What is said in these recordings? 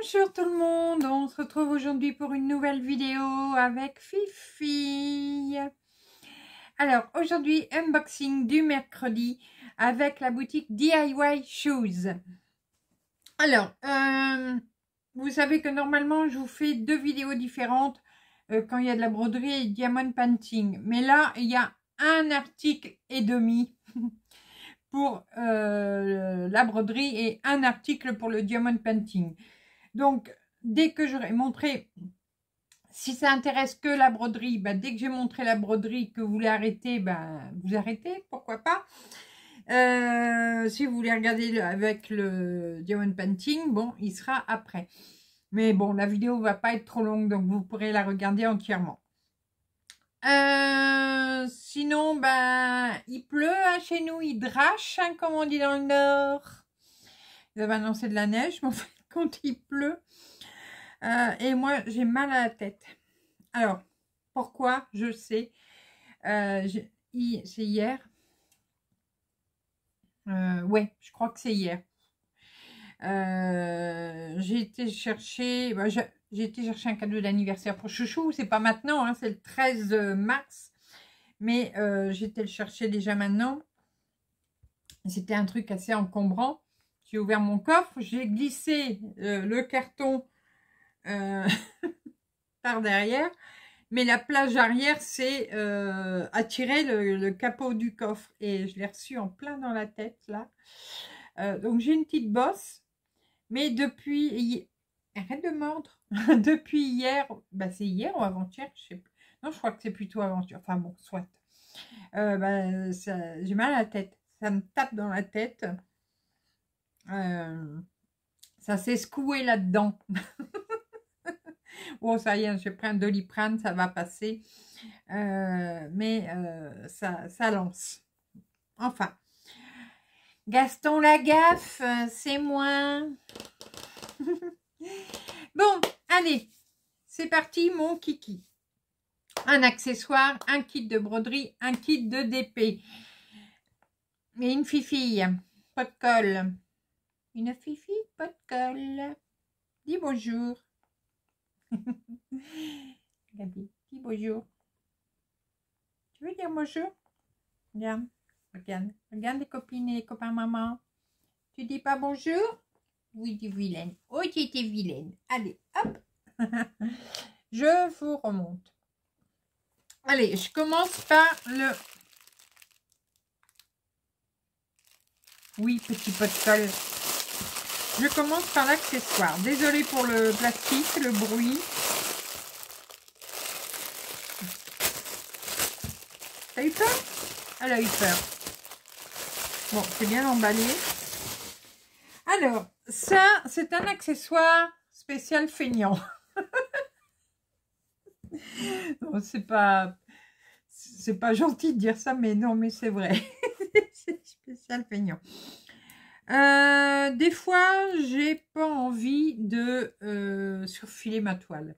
Bonjour tout le monde, on se retrouve aujourd'hui pour une nouvelle vidéo avec Fifi. Alors aujourd'hui, unboxing du mercredi avec la boutique DIY Shoes. Alors, euh, vous savez que normalement je vous fais deux vidéos différentes euh, quand il y a de la broderie et diamond painting. Mais là, il y a un article et demi pour euh, la broderie et un article pour le diamond painting. Donc, dès que j'aurai montré, si ça intéresse que la broderie, bah, dès que j'ai montré la broderie, que vous voulez arrêter, bah, vous arrêtez, pourquoi pas. Euh, si vous voulez regarder avec le diamond painting, bon, il sera après. Mais bon, la vidéo va pas être trop longue, donc vous pourrez la regarder entièrement. Euh, sinon, ben, il pleut hein, chez nous, il drache, hein, comme on dit dans le nord. Ils avaient annoncé de la neige, mais en quand il pleut, euh, et moi, j'ai mal à la tête. Alors, pourquoi? Je sais. Euh, c'est hier. ouais, je crois que c'est hier. j'ai été chercher, bah, chercher un cadeau d'anniversaire pour Chouchou. C'est pas maintenant, hein, c'est le 13 mars. Mais euh, été le chercher déjà maintenant. C'était un truc assez encombrant. J'ai ouvert mon coffre, j'ai glissé euh, le carton euh, par derrière. Mais la plage arrière, c'est attirer le, le, capot du coffre. Et je l'ai reçu en plein dans la tête, là. donc, j'ai une petite bosse. Mais depuis... Arrête de mordre depuis hier, bah c'est hier ou avant-hier, je sais plus. Non, je crois que c'est plutôt avant-hier. Enfin bon, soit. Euh, bah, j'ai mal à la tête. Ça me tape dans la tête. Euh, ça s'est secoué là-dedans. bon, ça y est, j'ai pris un doliprane, ça va passer. Euh, mais ça, ça lance. Enfin. Gaston Lagaffe, c'est moi. bon, Allez, c'est parti mon kiki. Un accessoire, un kit de broderie, un kit de DP. Et une fifille, pas de colle. Une fifi, pas de colle. Dis bonjour. Gabi, dis bonjour. Tu veux dire bonjour? Regarde, regarde, regarde les copines et les copains maman. Tu dis pas bonjour? Oui, du vilaine. Oh, tu étais vilaine. Allez, hop. je vous remonte. Allez, je commence par le... Oui, petit pot de colle. Je commence par l'accessoire. Désolée pour le plastique, le bruit. T'as eu peur? Elle a eu peur. Bon, c'est bien emballé. Alors, ça, c'est un accessoire spécial feignant. non, c'est pas... C'est pas gentil de dire ça, mais non, mais c'est vrai. c'est spécial feignant. Euh, des fois, j'ai pas envie de euh, surfiler ma toile.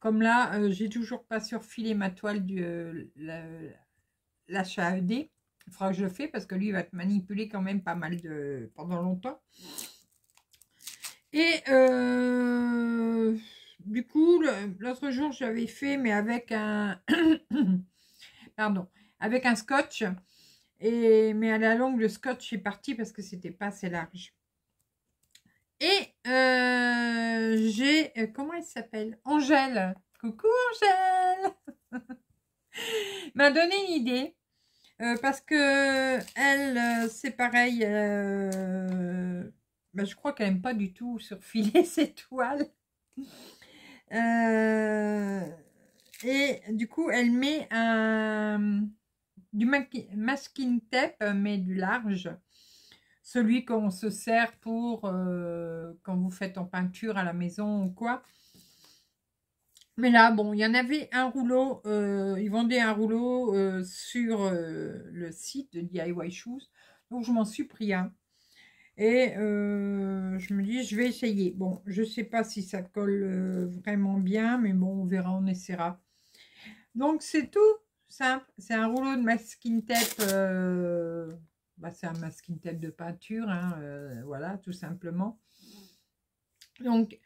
Comme là, euh, j'ai toujours pas surfilé ma toile de l'achat ED. Il faudra que je le fais parce que lui, il va te manipuler quand même pas mal de pendant longtemps. Et du coup, l'autre jour, j'avais fait, mais avec un... Pardon. Avec un scotch. Et, mais à la longue, le scotch est parti parce que c'était pas assez large. Et euh, j'ai... Euh, comment elle s'appelle? Angèle. Coucou Angèle M'a donné une idée. parce que elle, c'est pareil bah, je crois qu'elle n'aime pas du tout surfiler ses toiles. Euh, et du coup, elle met un, du masking tape, mais du large. Celui qu'on se sert pour euh, quand vous faites en peinture à la maison ou quoi. Mais là, bon, il y en avait un rouleau, euh, ils vendaient un rouleau sur le site de DIY Shoes. Donc, je m'en suis pris un. Et euh, je me dis, je vais essayer. Bon, je sais pas si ça colle euh, vraiment bien, mais bon, on verra, on essaiera. Donc, c'est tout simple. C'est un rouleau de masking tape. Euh, bah, c'est un masking tape de peinture, hein, voilà, tout simplement. Donc,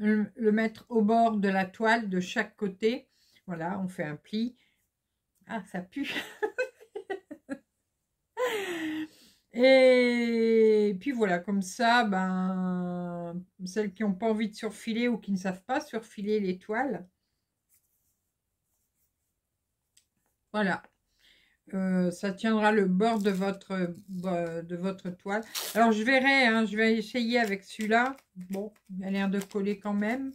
le, mettre au bord de la toile de chaque côté. Voilà, on fait un pli. Ah, ça pue Et puis voilà, comme ça, ben, celles qui n'ont pas envie de surfiler ou qui ne savent pas surfiler les toiles, voilà, euh, ça tiendra le bord de votre, votre toile. Alors, je verrai, hein, je vais essayer avec celui-là. Bon, il a l'air de coller quand même.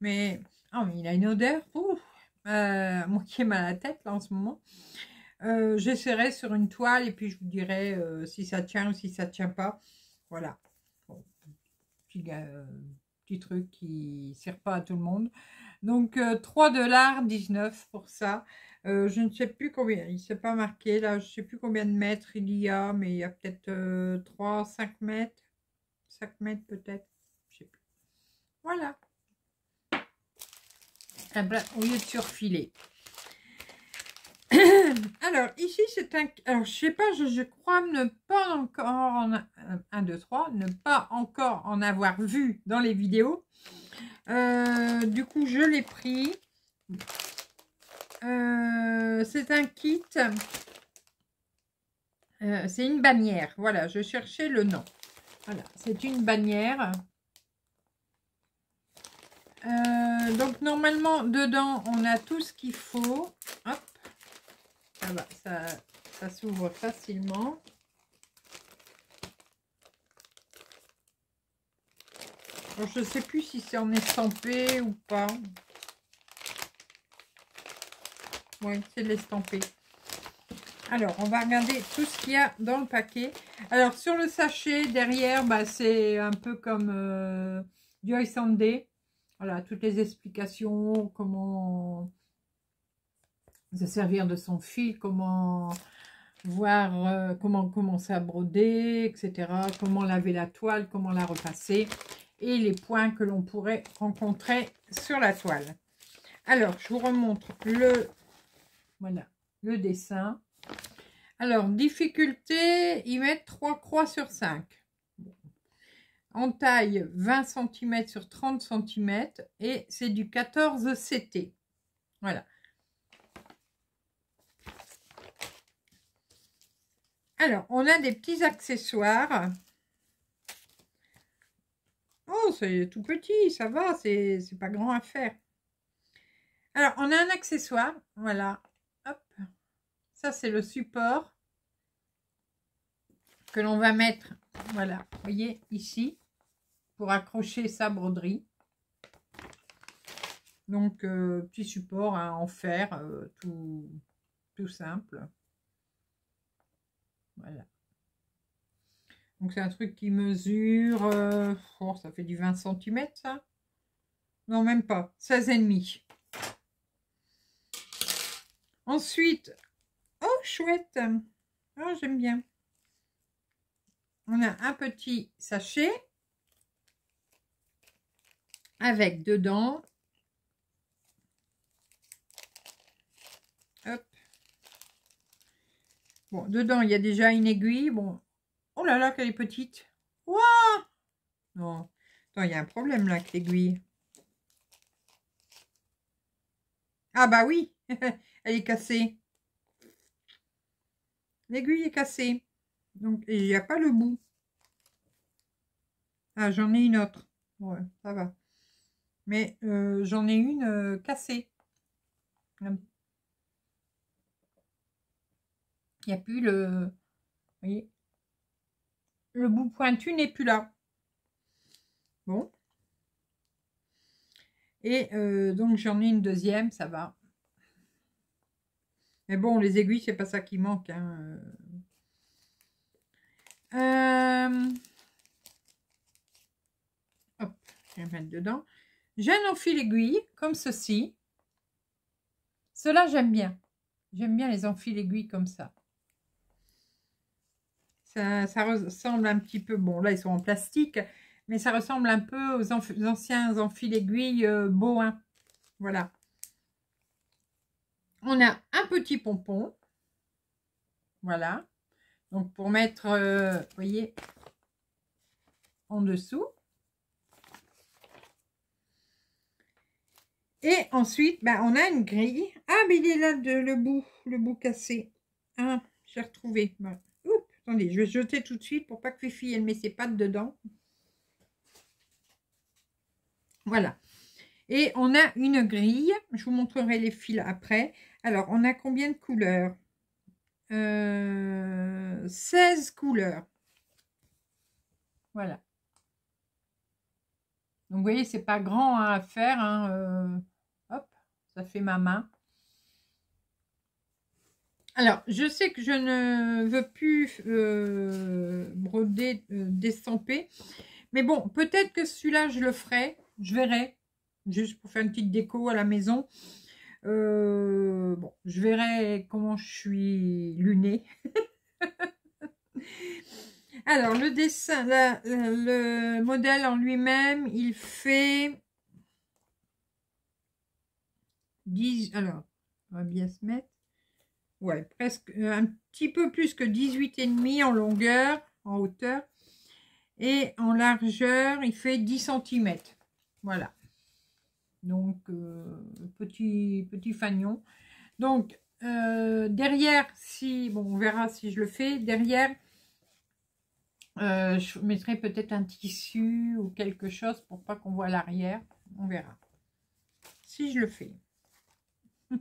Mais, oh, il a une odeur. Euh, moi qui ai mal à la tête, là, en ce moment. Euh, j'essaierai sur une toile et puis je vous dirai euh, si ça tient ou si ça tient pas. Voilà. Euh, petit, truc qui ne sert pas à tout le monde. Donc 3 dollars 19 pour ça. Je ne sais plus combien, il ne s'est pas marqué là, je ne sais plus combien de mètres il y a, mais il y a peut-être 3, 5 mètres. 5 mètres peut-être. Je sais plus. Voilà. Au lieu de surfiler. Alors, ici, c'est un... Alors, je sais pas, je, crois ne pas encore... En... 1, 2, 3. Ne pas encore en avoir vu dans les vidéos. Euh, du coup, je l'ai pris. Euh, c'est un kit. Euh, c'est une bannière. Voilà, je cherchais le nom. Voilà, c'est une bannière. donc, normalement, dedans, on a tout ce qu'il faut. Hop ça, ça, s'ouvre facilement. je ne sais plus si c'est en estampé ou pas. Oui, c'est l'estampé. Alors, on va regarder tout ce qu'il y a dans le paquet. Alors, sur le sachet, derrière, bah, c'est un peu comme euh, Joy Sunday. Voilà, toutes les explications, comment se servir de son fil, comment voir euh, comment commencer à broder, etc. Comment laver la toile, comment la repasser et les points que l'on pourrait rencontrer sur la toile. Alors, je vous remontre le, voilà, le dessin. Alors, difficulté, y mettre 3 croix sur 5. En taille 20 cm sur 30 cm et c'est du 14 CT. Voilà. Alors, on a des petits accessoires. Oh, c'est tout petit, ça va, c'est pas grand à faire. Alors, on a un accessoire, voilà. C'est le support que l'on va mettre, voilà, voyez, ici, pour accrocher sa broderie. Donc, euh, petit support en fer, euh, tout, tout simple. Voilà. Donc c'est un truc qui mesure, euh, oh, ça fait du 20 cm ça Non, même pas, 16,5. Ensuite, chouette, oh j'aime bien. On a un petit sachet avec dedans Bon, dedans, il y a déjà une aiguille. Bon, oh là là, qu'elle est petite. Waouh Non, attends, il y a un problème là avec l'aiguille. Ah bah oui, elle est cassée. L'aiguille est cassée. Donc, il n'y a pas le bout. Ah, j'en ai une autre. Ouais, ça va. Mais euh, j'en ai une euh, cassée. Il n'y a plus le... Vous voyez Le bout pointu n'est plus là. Bon. Et euh, donc, j'en ai une deuxième, ça va. Mais bon, les aiguilles, c'est pas ça qui manque. Hein. Euh, hop, je vais mettre dedans. J'ai un enfil aiguille, comme ceci. Cela, j'aime bien. J'aime bien les enfils aiguilles comme ça. Ça, ressemble un petit peu, bon là ils sont en plastique, mais ça ressemble un peu aux, anciens enfils aiguilles euh, Voilà on a un petit pompon. Voilà. Donc, pour mettre, euh, voyez, en dessous. Et ensuite, ben, on a une grille. Ah, mais il est là, de, le bout, le bout cassé. Hein, j'ai retrouvé. Oups, attendez, je vais jeter tout de suite pour pas que Fifi, elle met ses pattes dedans. Voilà. Et on a une grille. Je vous montrerai les fils après. Alors, on a combien de couleurs? 16 euh, couleurs. Voilà. Donc, vous voyez, c'est pas grand hein, à faire. Hein, euh, hop, ça fait ma main. Alors, je sais que je ne veux plus euh, broder, destamper. Mais bon, peut-être que celui-là, je le ferai. Je verrai. Juste pour faire une petite déco à la maison. Euh, je verrai comment je suis lunée. Alors, le dessin, le modèle en lui-même, il fait 10, alors, on va bien se mettre. Ouais, presque euh, un petit peu plus que 18 et demi en longueur, en hauteur. Et en largeur, il fait 10 cm. Voilà. Donc, euh, petit, petit fanion. Donc, euh, derrière, si, bon, on verra si je le fais. Derrière, euh, je mettrai peut-être un tissu ou quelque chose pour pas qu'on voit l'arrière. On verra. Si je le fais.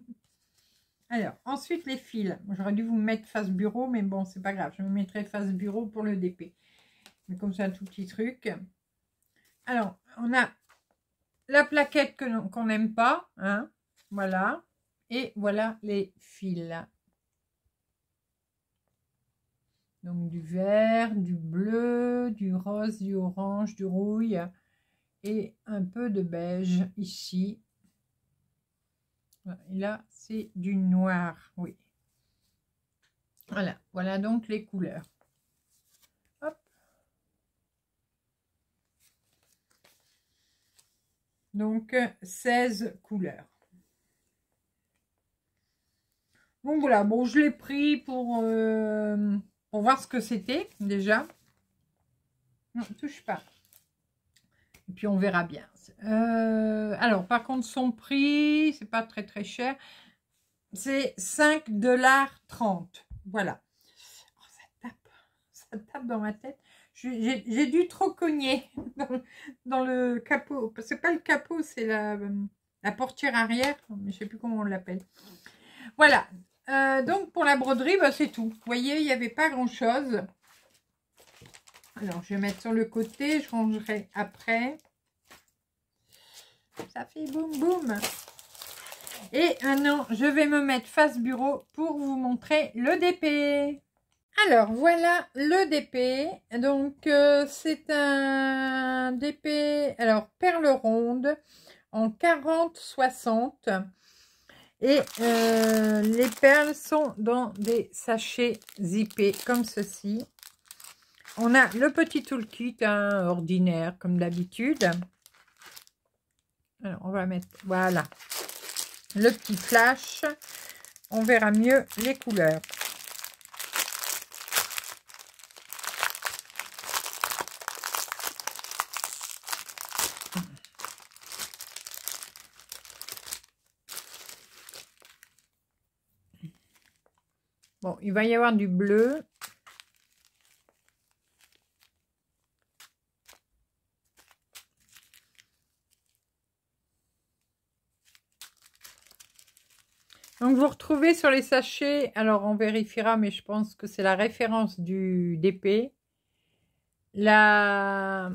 Alors, ensuite les fils. J'aurais dû vous mettre face bureau, mais bon, c'est pas grave. Je me mettrai face bureau pour le DP. Mais comme c'est un tout petit truc. Alors, on a la plaquette qu'on n'aime pas. Hein, voilà. Et voilà les fils. Donc du vert, du bleu, du rose, du orange, du rouille et un peu de beige ici. Et là, c'est du noir, oui. Voilà, voilà donc les couleurs. Donc, 16 couleurs. Bon, voilà. Bon, je l'ai pris pour, euh, pour voir ce que c'était, déjà. Non, touche pas. Et puis, on verra bien. Euh, alors, par contre, son prix, c'est pas très, très cher. C'est 5 dollars 30. Voilà. Oh, ça tape. Ça tape dans ma tête. J'ai dû trop cogner dans, le capot. C'est pas le capot, c'est la, la, portière arrière. Mais je sais plus comment on l'appelle. Voilà. Euh, donc pour la broderie, bah, c'est tout. Vous voyez, il n'y avait pas grand chose. Alors je vais mettre sur le côté. Je rangerai après. Ça fait boum boum. Et maintenant, je vais me mettre face bureau pour vous montrer le DP. Alors, voilà le DP. Donc, euh, c'est un DP, alors, perle ronde en 40-60. Et euh, les perles sont dans des sachets zippés comme ceci. On a le petit toolkit hein, ordinaire comme d'habitude. Alors, on va mettre, voilà, le petit flash. On verra mieux les couleurs. Il va y avoir du bleu. Donc, vous retrouvez sur les sachets, alors on vérifiera, mais je pense que c'est la référence du DP. Là,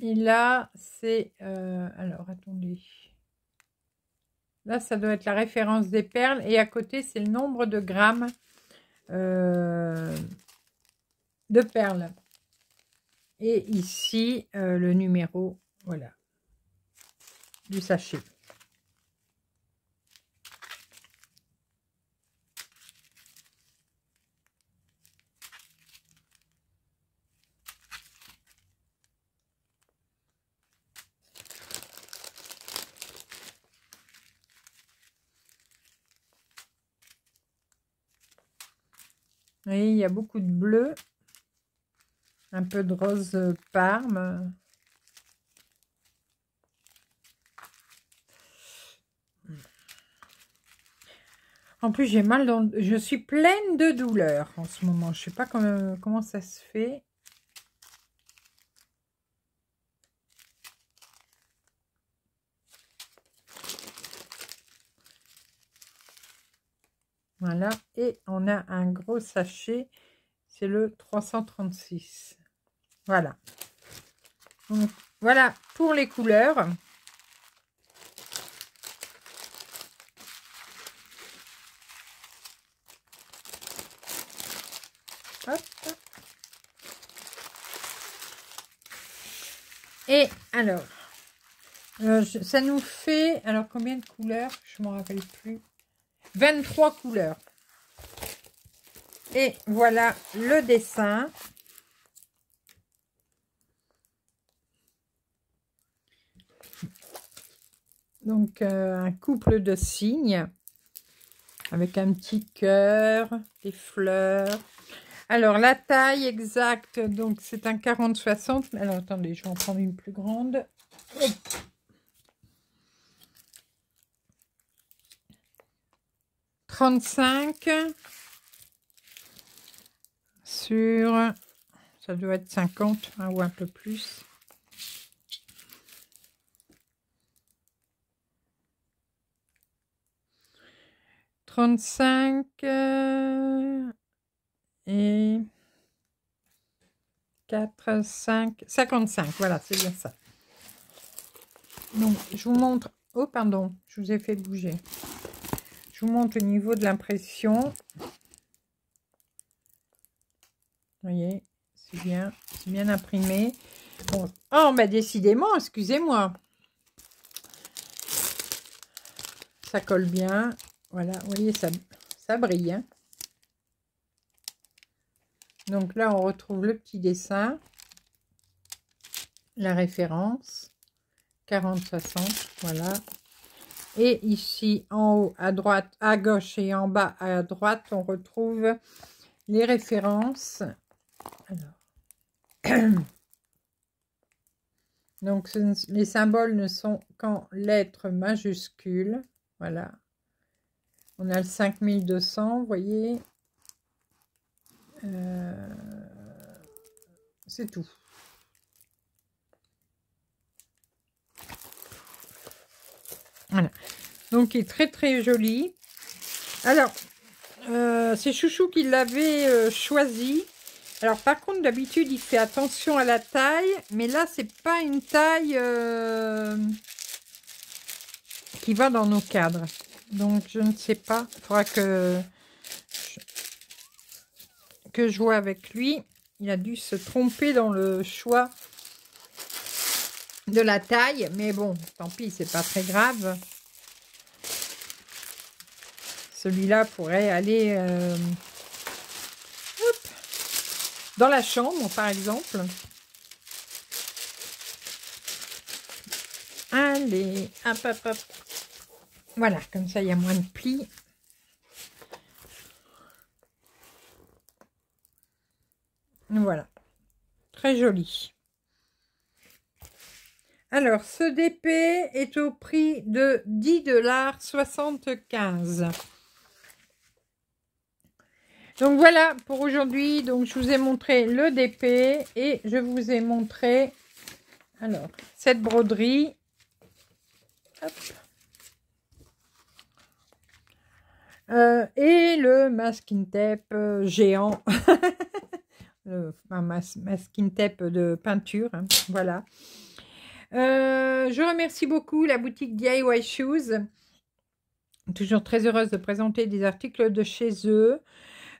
Et là, c'est... Euh, alors, attendez. Là, ça doit être la référence des perles. Et à côté, c'est le nombre de grammes euh, de perles. Et ici, euh, le numéro, voilà, du sachet. Oui, il y a beaucoup de bleu. Un peu de rose euh, parme. En plus, j'ai mal dans... Je suis pleine de douleur en ce moment. Je ne sais pas comment, comment ça se fait. Voilà, et on a un gros sachet, c'est le 336. Voilà. Voilà pour les couleurs. Et alors, euh, ça nous fait, alors combien de couleurs? Je ne me rappelle plus. 23 couleurs. Et voilà le dessin. Donc, euh, un couple de signes avec un petit cœur, des fleurs. Alors, la taille exacte, donc c'est un 40-60. Alors, attendez, je vais en prendre une plus grande. 35 sur, ça doit être 50 hein, ou un peu plus. Trente-cinq euh, et quatre, cinq, cinquante-cinq. Voilà, c'est bien ça. Donc, je vous montre. Oh, pardon, je vous ai fait bouger. Je vous montre au niveau de l'impression. Vous voyez, c'est bien, c'est bien imprimé. Bon. Oh, bah décidément, excusez-moi. Ça colle bien. Voilà, vous voyez, ça, ça brille. Hein. Donc là, on retrouve le petit dessin, la référence, 40-60, voilà. Et ici, en haut, à droite, à gauche et en bas, à droite, on retrouve les références. Donc, les symboles ne sont qu'en lettres majuscules. Voilà. On a le 5200, vous voyez. Euh, c'est tout. Voilà. Donc, il est très, très joli. Alors, euh, c'est Chouchou qui l'avait euh, choisi. Alors, par contre, d'habitude, il fait attention à la taille. Mais là, c'est pas une taille euh, qui va dans nos cadres. Donc, je ne sais pas. Il faudra que que je vois avec lui. Il a dû se tromper dans le choix de la taille. Mais bon, tant pis, c'est pas très grave. Celui-là pourrait aller euh, dans la chambre, par exemple. Allez, hop, hop, hop. Voilà, comme ça, il y a moins de plis. Voilà. Très joli. Alors, ce DP est au prix de 10,75$. Donc voilà pour aujourd'hui. Donc je vous ai montré le DP et je vous ai montré alors cette broderie. Euh, et le masking tape euh, géant. le masking tape de peinture. Hein, voilà. Euh, je remercie beaucoup la boutique DIY Shoes. Toujours très heureuse de présenter des articles de chez eux.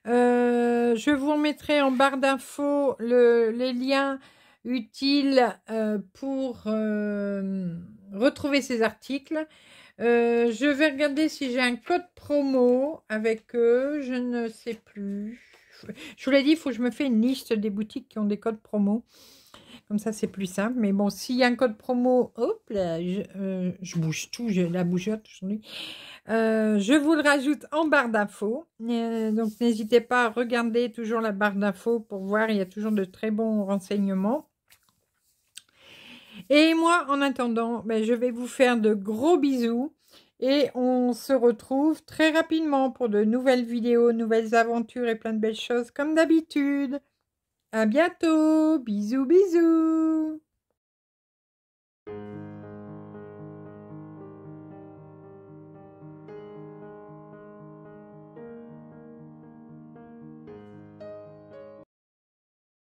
Euh, je vous remettrai en barre d'infos les liens utiles euh, pour retrouver ces articles. je vais regarder si j'ai un code promo avec eux. Je ne sais plus. Je vous l'ai dit, il faut que je me fais une liste des boutiques qui ont des codes promo. Comme ça, c'est plus simple. Mais bon, s'il y a un code promo, hop là, je, euh, bouge tout, j'ai la bougeotte aujourd'hui. Je vous le rajoute en barre d'infos. Euh, donc, n'hésitez pas à regarder toujours la barre d'infos pour voir. Il y a toujours de très bons renseignements. Et moi, en attendant, ben, je vais vous faire de gros bisous. Et on se retrouve très rapidement pour de nouvelles vidéos, nouvelles aventures et plein de belles choses comme d'habitude. À bientôt. Bisous, bisous.